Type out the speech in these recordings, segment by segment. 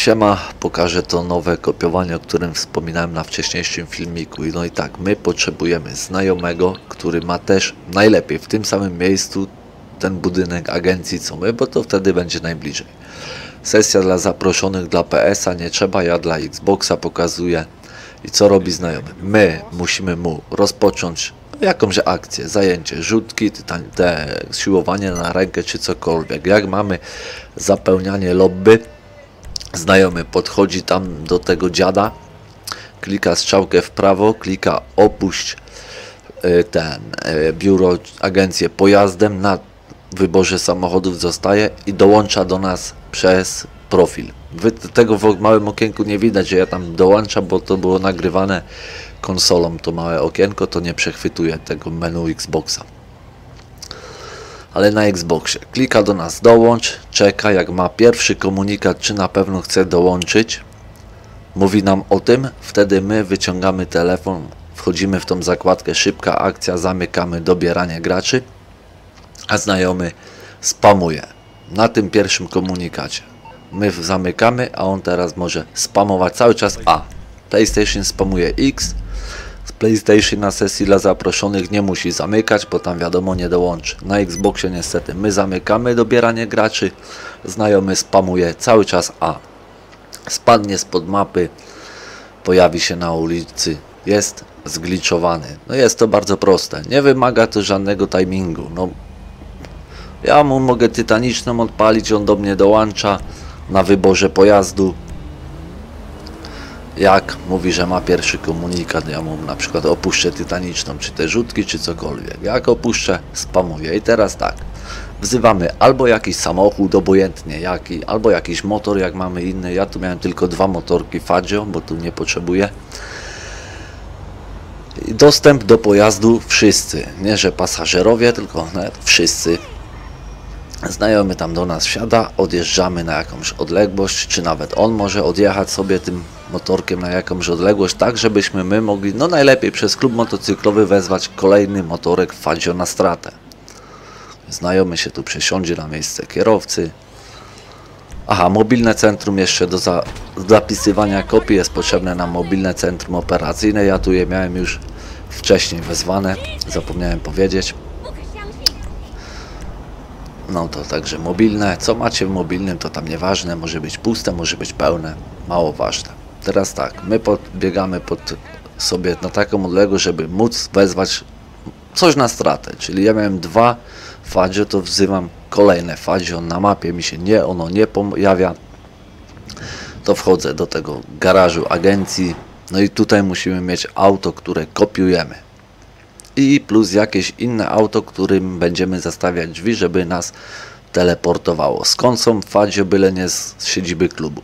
Siema, pokażę to nowe kopiowanie, o którym wspominałem na wcześniejszym filmiku. No i tak, my potrzebujemy znajomego, który ma też najlepiej w tym samym miejscu ten budynek agencji co my, bo to wtedy będzie najbliżej. Sesja dla zaproszonych dla PS-a nie trzeba, ja dla Xboxa pokazuję. I co robi znajomy? My musimy mu rozpocząć jakąś akcję, zajęcie, rzutki, te, siłowanie na rękę czy cokolwiek. Jak mamy zapełnianie lobby, znajomy podchodzi tam do tego dziada, klika strzałkę w prawo, klika opuść y, ten y, biuro, agencję pojazdem, na wyborze samochodów zostaje i dołącza do nas przez profil. Wy tego w małym okienku nie widać, że ja tam dołączam, bo to było nagrywane konsolą, to małe okienko, to nie przechwytuje tego menu Xboxa. Ale na Xboxie klika do nas dołącz, czeka jak ma pierwszy komunikat, czy na pewno chce dołączyć. Mówi nam o tym, wtedy my wyciągamy telefon, wchodzimy w tą zakładkę szybka akcja, zamykamy dobieranie graczy, a znajomy spamuje na tym pierwszym komunikacie. My zamykamy, a on teraz może spamować cały czas A. PlayStation spamuje X, PlayStation na sesji dla zaproszonych nie musi zamykać, bo tam wiadomo nie dołączy. Na Xboxie niestety my zamykamy dobieranie graczy, znajomy spamuje cały czas A. Spadnie spod mapy, pojawi się na ulicy, jest zgliczowany. No jest to bardzo proste, nie wymaga to żadnego timingu. No, ja mu mogę tytaniczną odpalić, on do mnie dołącza na wyborze pojazdu. Jak mówi, że ma pierwszy komunikat, ja mu na przykład opuszczę tytaniczną, czy te rzutki, czy cokolwiek. Jak opuszczę, spamuję. I teraz tak, wzywamy albo jakiś samochód, obojętnie jaki, albo jakiś motor, jak mamy inny. Ja tu miałem tylko dwa motorki Fadzio, bo tu nie potrzebuję. Dostęp do pojazdu wszyscy, nie że pasażerowie, tylko wszyscy Znajomy tam do nas wsiada, odjeżdżamy na jakąś odległość, czy nawet on może odjechać sobie tym motorkiem na jakąś odległość, tak żebyśmy my mogli, no najlepiej przez klub motocyklowy wezwać kolejny motorek Fadzio na stratę. Znajomy się tu przesiądzie na miejsce kierowcy. Aha, mobilne centrum jeszcze do za zapisywania kopii jest potrzebne na mobilne centrum operacyjne. Ja tu je miałem już wcześniej wezwane, zapomniałem powiedzieć. No to także mobilne. Co macie w mobilnym, to tam nieważne. Może być puste, może być pełne. Mało ważne. Teraz tak, my podbiegamy pod sobie na taką odległość, żeby móc wezwać coś na stratę. Czyli ja miałem dwa Fadzio, to wzywam kolejne Fadzio. Na mapie mi się nie, ono nie pojawia. To wchodzę do tego garażu agencji. No i tutaj musimy mieć auto, które kopiujemy i plus jakieś inne auto, którym będziemy zastawiać drzwi, żeby nas teleportowało. Skąd są Fadzio, byle nie z siedziby klubu.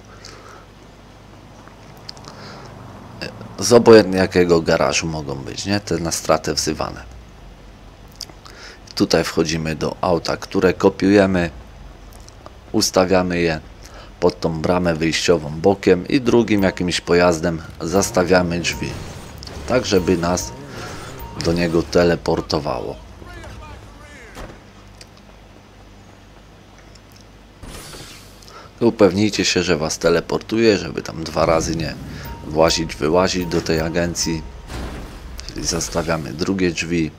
Z obojętnie jakiego garażu mogą być, nie? Te na stratę wzywane. Tutaj wchodzimy do auta, które kopiujemy, ustawiamy je pod tą bramę wyjściową bokiem i drugim jakimś pojazdem zastawiamy drzwi, tak żeby nas do niego teleportowało. Upewnijcie się, że Was teleportuje, żeby tam dwa razy nie włazić, wyłazić do tej agencji. Czyli zastawiamy drugie drzwi.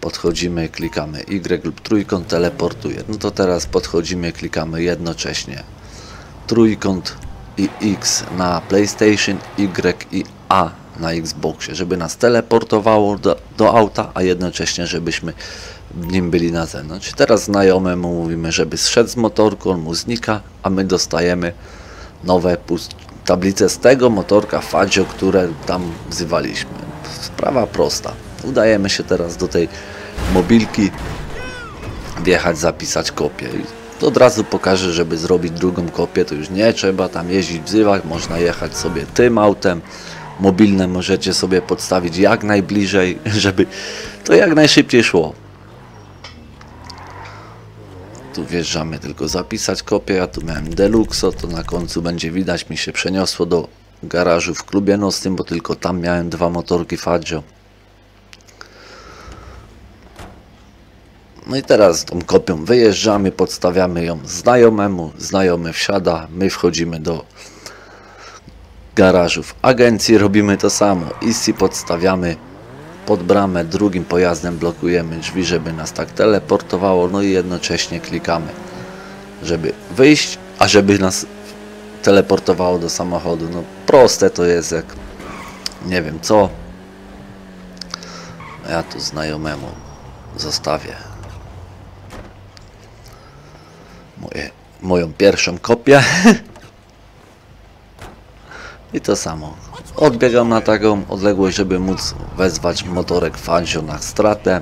Podchodzimy, klikamy Y lub trójkąt teleportuje. No to teraz podchodzimy, klikamy jednocześnie trójkąt i X na PlayStation, Y i A na Xboxie, żeby nas teleportowało do, do auta, a jednocześnie żebyśmy w nim byli na zewnątrz. Teraz znajomemu mówimy, żeby zszedł z motorku, on mu znika, a my dostajemy nowe tablice z tego motorka Fadzio, które tam wzywaliśmy. Sprawa prosta. Udajemy się teraz do tej mobilki, wjechać, zapisać kopię. Od razu pokażę, żeby zrobić drugą kopię, to już nie trzeba tam jeździć, wzywać, można jechać sobie tym autem, mobilne możecie sobie podstawić jak najbliżej, żeby to jak najszybciej szło. Tu wjeżdżamy tylko zapisać kopię, ja tu miałem Deluxo, to na końcu będzie widać, mi się przeniosło do garażu w klubie nocnym, bo tylko tam miałem dwa motorki Fadzio. No i teraz tą kopią wyjeżdżamy, podstawiamy ją znajomemu, znajomy wsiada, my wchodzimy do garażów agencji, robimy to samo. ISI podstawiamy pod bramę, drugim pojazdem blokujemy drzwi, żeby nas tak teleportowało, no i jednocześnie klikamy, żeby wyjść, a żeby nas teleportowało do samochodu. No proste to jest jak nie wiem co. Ja tu znajomemu zostawię moje, moją pierwszą kopię. I to samo. Odbiegam na taką odległość, żeby móc wezwać motorek Fangio na stratę.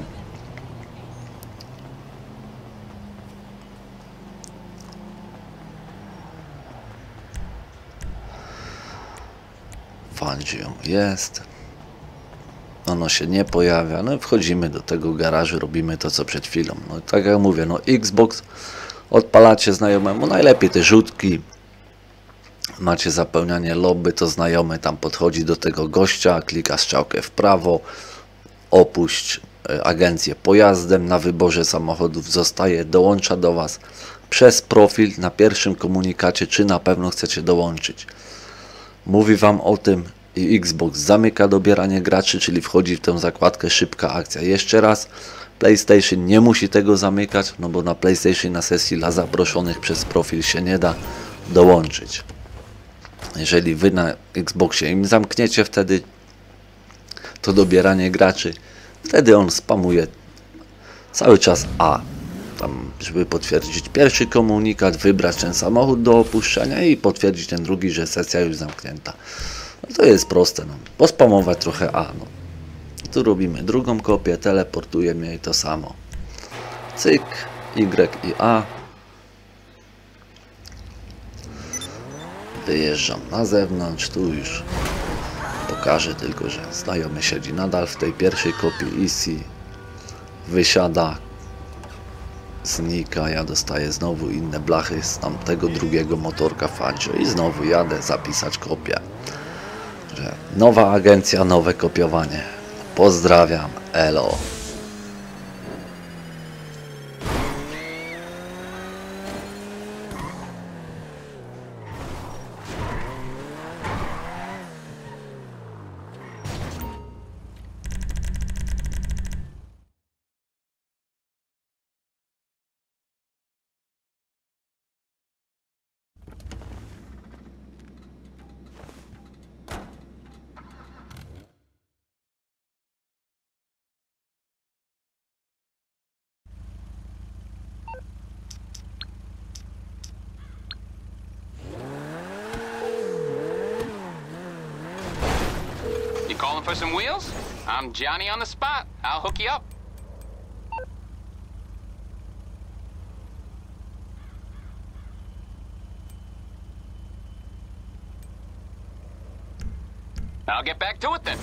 Fangio jest. Ono się nie pojawia. No wchodzimy do tego garażu, robimy to co przed chwilą. No tak jak mówię, no Xbox odpalacie znajomemu, najlepiej te rzutki, macie zapełnianie lobby, to znajomy tam podchodzi do tego gościa, klika strzałkę w prawo, opuść e, agencję pojazdem, na wyborze samochodów zostaje, dołącza do Was przez profil na pierwszym komunikacie, czy na pewno chcecie dołączyć. Mówi Wam o tym i Xbox zamyka dobieranie graczy, czyli wchodzi w tę zakładkę szybka akcja. Jeszcze raz, PlayStation nie musi tego zamykać, no bo na PlayStation na sesji dla zaproszonych przez profil się nie da dołączyć. Jeżeli Wy na Xboxie im zamkniecie wtedy to dobieranie graczy, wtedy on spamuje cały czas A. Tam, żeby potwierdzić pierwszy komunikat, wybrać ten samochód do opuszczenia i potwierdzić ten drugi, że sesja już zamknięta. No to jest proste, no. pospamować trochę A. No. Tu robimy drugą kopię, teleportujemy jej to samo. Cyk, Y i A. Wyjeżdżam na zewnątrz, tu już pokażę tylko, że znajomy siedzi nadal w tej pierwszej kopii ISI. Wysiada, znika, ja dostaję znowu inne blachy z tamtego drugiego motorka Fangio i znowu jadę zapisać kopię. Że nowa agencja, nowe kopiowanie. Pozdrawiam, elo. For some wheels? I'm Johnny on the spot. I'll hook you up. I'll get back to it then.